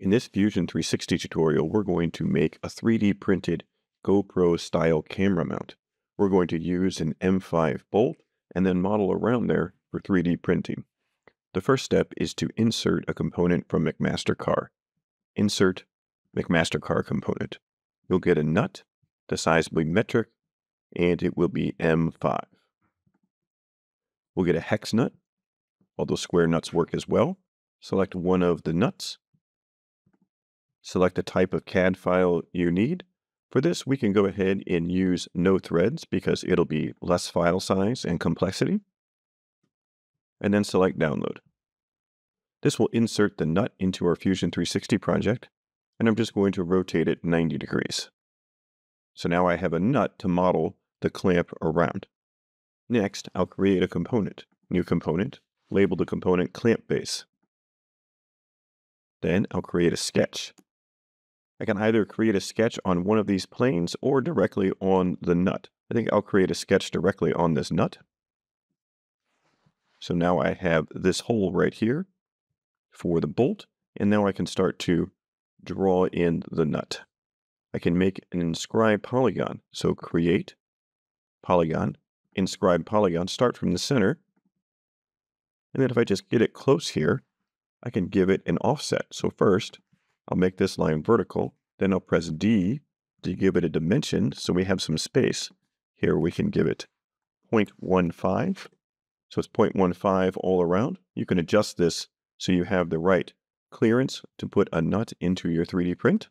In this Fusion 360 tutorial, we're going to make a 3D printed GoPro style camera mount. We're going to use an M5 bolt and then model around there for 3D printing. The first step is to insert a component from McMaster-Carr. Insert McMaster-Carr component. You'll get a nut, the size will be metric, and it will be M5. We'll get a hex nut, although square nuts work as well. Select one of the nuts. Select the type of CAD file you need. For this, we can go ahead and use no threads because it'll be less file size and complexity. And then select download. This will insert the nut into our Fusion 360 project, and I'm just going to rotate it 90 degrees. So now I have a nut to model the clamp around. Next, I'll create a component. New component, label the component clamp base. Then I'll create a sketch. I can either create a sketch on one of these planes or directly on the nut. I think I'll create a sketch directly on this nut. So now I have this hole right here for the bolt, and now I can start to draw in the nut. I can make an inscribed polygon. So create polygon, inscribed polygon, start from the center. And then if I just get it close here, I can give it an offset. So first, I'll make this line vertical. Then I'll press D to give it a dimension so we have some space. Here we can give it 0.15. So it's 0.15 all around. You can adjust this so you have the right clearance to put a nut into your 3D print.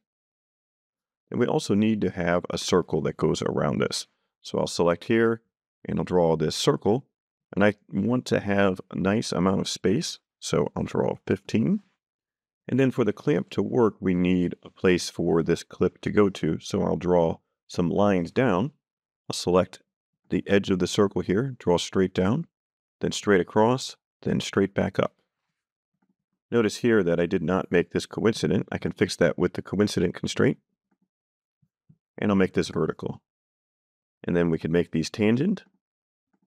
And we also need to have a circle that goes around this. So I'll select here and I'll draw this circle. And I want to have a nice amount of space. So I'll draw 15. And then for the clamp to work, we need a place for this clip to go to. So I'll draw some lines down. I'll select the edge of the circle here, draw straight down, then straight across, then straight back up. Notice here that I did not make this coincident. I can fix that with the coincident constraint. And I'll make this vertical. And then we can make these tangent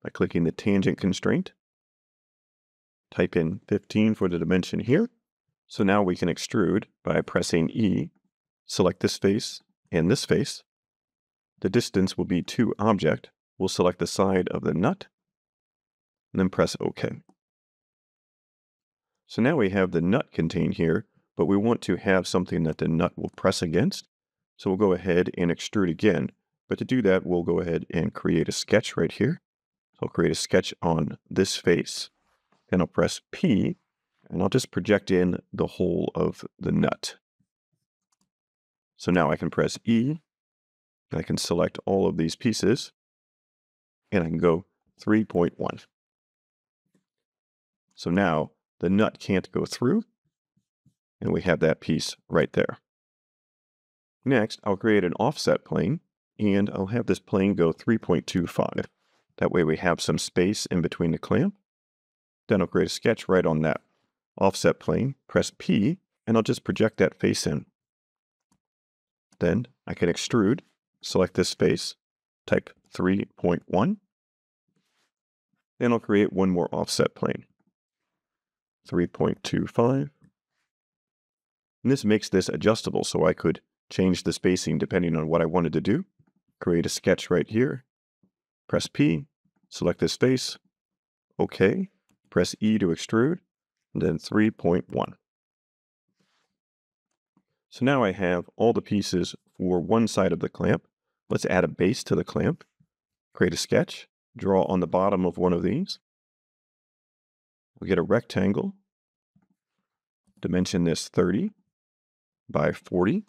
by clicking the tangent constraint. Type in 15 for the dimension here. So now we can extrude by pressing E, select this face and this face. The distance will be to object. We'll select the side of the nut and then press OK. So now we have the nut contained here, but we want to have something that the nut will press against. So we'll go ahead and extrude again. But to do that, we'll go ahead and create a sketch right here. So I'll create a sketch on this face. Then I'll press P, and I'll just project in the whole of the nut. So now I can press E, I can select all of these pieces, and I can go 3.1. So now the nut can't go through. And we have that piece right there. Next, I'll create an offset plane, and I'll have this plane go 3.25. That way we have some space in between the clamp. Then I'll create a sketch right on that offset plane, press P, and I'll just project that face in. Then I can extrude, select this face, type 3.1. Then I'll create one more offset plane. 3.25. And this makes this adjustable so I could change the spacing depending on what I wanted to do. Create a sketch right here. Press P, select this face. OK. Press E to extrude, and then 3.1. So now I have all the pieces for one side of the clamp. Let's add a base to the clamp. Create a sketch. Draw on the bottom of one of these. We'll get a rectangle. Dimension this 30 by 40.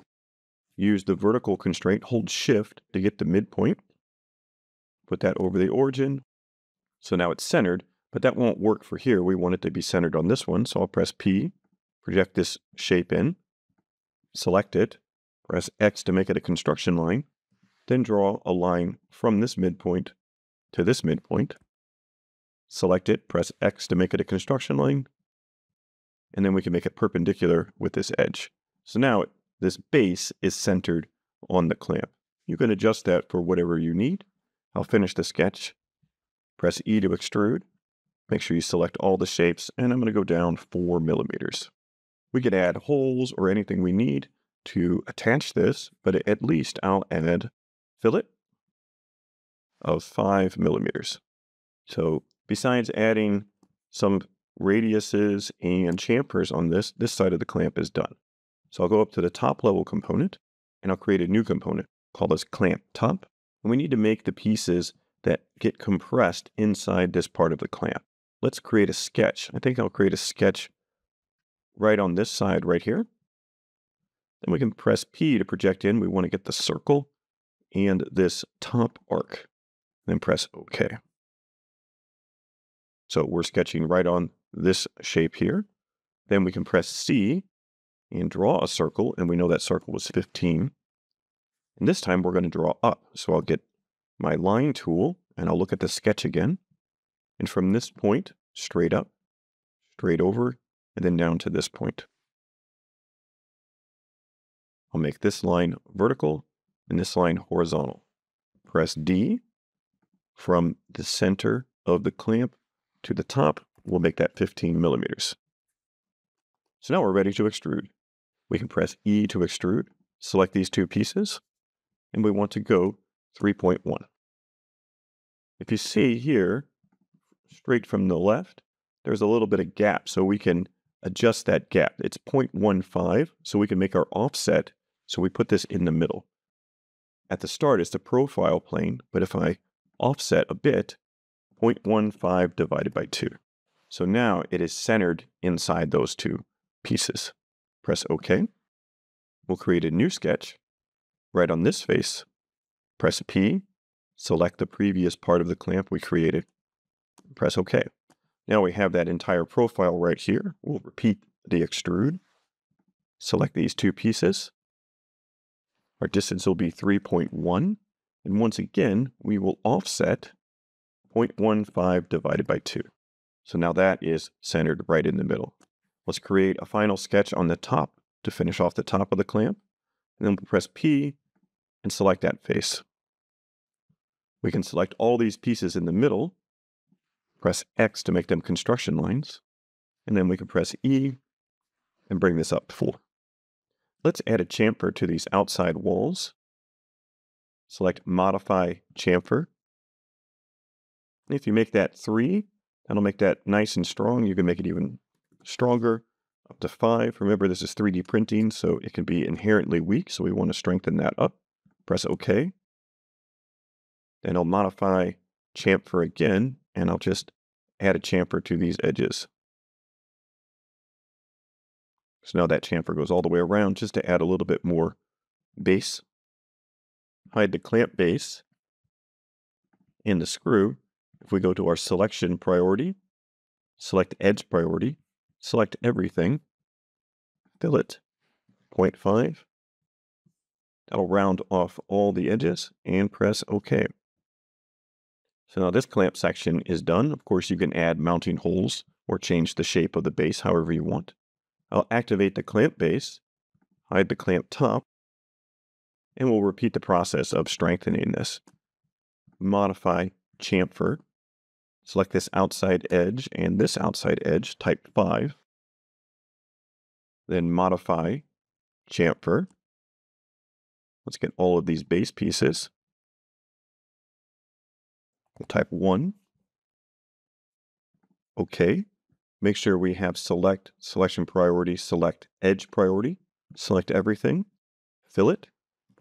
Use the vertical constraint, hold shift to get the midpoint. Put that over the origin. So now it's centered, but that won't work for here. We want it to be centered on this one. So I'll press P, project this shape in, select it, press X to make it a construction line, then draw a line from this midpoint to this midpoint select it, press X to make it a construction line, and then we can make it perpendicular with this edge. So now this base is centered on the clamp. You can adjust that for whatever you need. I'll finish the sketch. Press E to extrude. Make sure you select all the shapes, and I'm going to go down 4 millimeters. We could add holes or anything we need to attach this, but at least I'll add fillet of five millimeters. So besides adding some radiuses and chamfers on this, this side of the clamp is done. So I'll go up to the top level component and I'll create a new component called this clamp top. And we need to make the pieces that get compressed inside this part of the clamp. Let's create a sketch. I think I'll create a sketch right on this side right here. Then we can press P to project in. We want to get the circle and this top arc. Then press OK. So we're sketching right on this shape here. Then we can press C and draw a circle, and we know that circle was 15. And this time we're going to draw up. So I'll get my line tool, and I'll look at the sketch again. And from this point, straight up, straight over, and then down to this point. I'll make this line vertical and this line horizontal. Press D from the center of the clamp to the top. We'll make that 15 millimeters. So now we're ready to extrude. We can press E to extrude, select these two pieces, and we want to go 3.1. If you see here, straight from the left, there's a little bit of gap, so we can adjust that gap. It's 0.15, so we can make our offset, so we put this in the middle. At the start, it's the profile plane, but if I offset a bit, 0.15 divided by 2. So now it is centered inside those two pieces. Press OK. We'll create a new sketch. Right on this face, press P, select the previous part of the clamp we created, press OK. Now we have that entire profile right here. We'll repeat the extrude, select these two pieces. Our distance will be 3.1. And once again, we will offset 0.15 divided by 2. So now that is centered right in the middle. Let's create a final sketch on the top to finish off the top of the clamp. And then we'll press P and select that face. We can select all these pieces in the middle, press X to make them construction lines, and then we can press E and bring this up to full. Let's add a chamfer to these outside walls. Select Modify Chamfer. If you make that 3, that'll make that nice and strong. You can make it even stronger, up to 5. Remember, this is 3D printing, so it can be inherently weak, so we want to strengthen that up. Press OK. Then I'll modify chamfer again, and I'll just add a chamfer to these edges. So now that chamfer goes all the way around just to add a little bit more base. Hide the clamp base and the screw. If we go to our selection priority, select edge priority, select everything, fillet 0.5. That'll round off all the edges and press OK. So now this clamp section is done. Of course, you can add mounting holes or change the shape of the base however you want. I'll activate the clamp base, hide the clamp top, and we'll repeat the process of strengthening this. Modify chamfer, select this outside edge and this outside edge, type 5. Then modify chamfer. Let's get all of these base pieces. We'll type 1. OK. Make sure we have select, selection priority, select edge priority, select everything, fillet,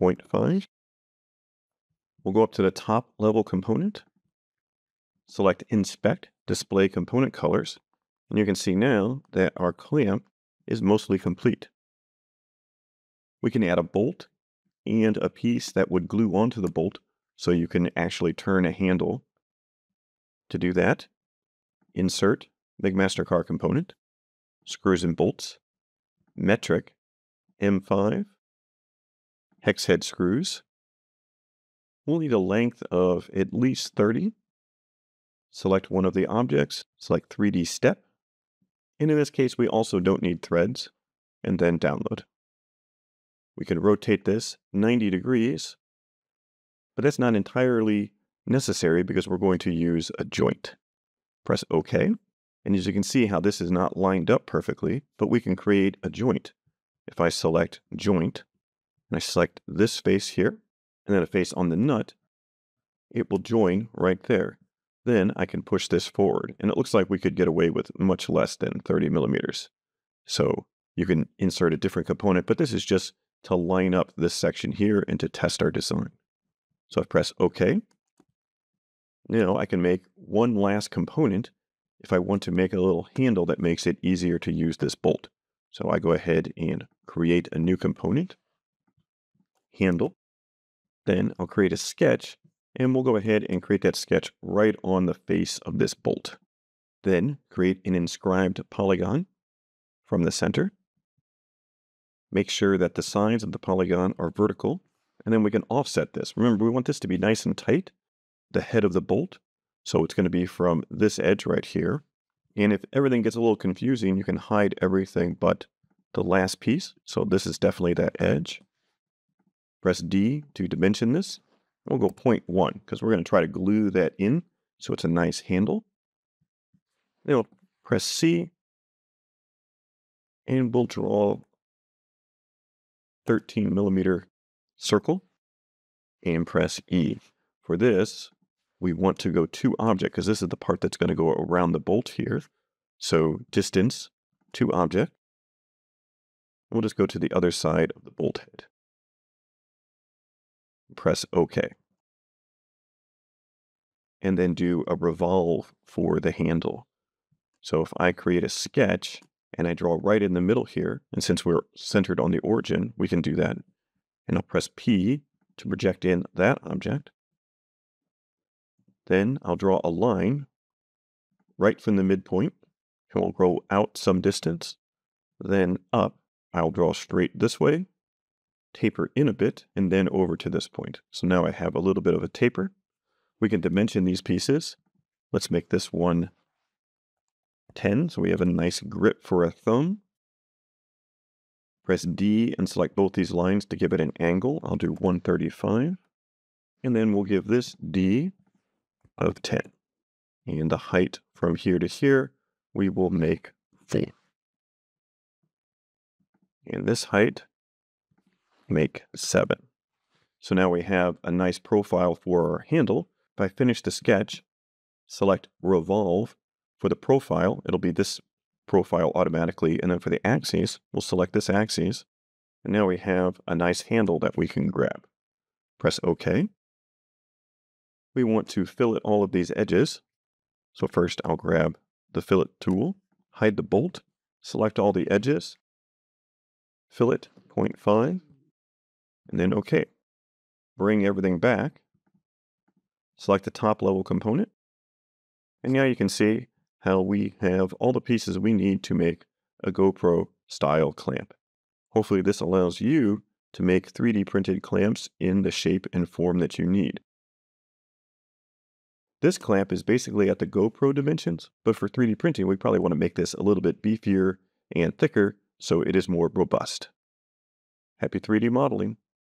0.5. We'll go up to the top level component, select inspect, display component colors, and you can see now that our clamp is mostly complete. We can add a bolt and a piece that would glue onto the bolt so you can actually turn a handle. To do that, insert, McMaster-Carr component, screws and bolts, metric, M5, hex head screws. We'll need a length of at least 30. Select one of the objects, select 3D step, and in this case we also don't need threads, and then download. We can rotate this 90 degrees, but that's not entirely necessary because we're going to use a joint. Press OK. And as you can see how this is not lined up perfectly, but we can create a joint. If I select joint, and I select this face here, and then a face on the nut, it will join right there. Then I can push this forward, and it looks like we could get away with much less than 30 millimeters. So you can insert a different component, but this is just to line up this section here and to test our design. So I press OK. Now I can make one last component if I want to make a little handle that makes it easier to use this bolt. So I go ahead and create a new component, handle. Then I'll create a sketch and we'll go ahead and create that sketch right on the face of this bolt. Then create an inscribed polygon from the center. Make sure that the sides of the polygon are vertical, and then we can offset this. Remember, we want this to be nice and tight, the head of the bolt. So it's going to be from this edge right here. And if everything gets a little confusing, you can hide everything but the last piece. So this is definitely that edge. Press D to dimension this. We'll go 0.1 because we're going to try to glue that in so it's a nice handle. Then we'll press C and we'll draw 13 millimeter circle and press E. For this, we want to go to object because this is the part that's going to go around the bolt here. So distance to object. We'll just go to the other side of the bolt head. Press OK. And then do a revolve for the handle. So if I create a sketch and I draw right in the middle here, and since we're centered on the origin, we can do that. And I'll press P to project in that object. Then I'll draw a line right from the midpoint, and we'll go out some distance. Then up, I'll draw straight this way, taper in a bit, and then over to this point. So now I have a little bit of a taper. We can dimension these pieces. Let's make this one 10, so we have a nice grip for a thumb. Press D and select both these lines to give it an angle. I'll do 135. And then we'll give this D of 10. And the height from here to here, we will make 4. And this height, make 7. So now we have a nice profile for our handle. If I finish the sketch, select Revolve, for the profile, it'll be this profile automatically. And then for the axes, we'll select this axis. And now we have a nice handle that we can grab. Press OK. We want to fillet all of these edges. So first I'll grab the fillet tool, hide the bolt, select all the edges, fillet 0.5, and then OK. Bring everything back, select the top level component, and now you can see how we have all the pieces we need to make a GoPro style clamp. Hopefully this allows you to make 3D printed clamps in the shape and form that you need. This clamp is basically at the GoPro dimensions, but for 3D printing, we probably want to make this a little bit beefier and thicker so it is more robust. Happy 3D modeling!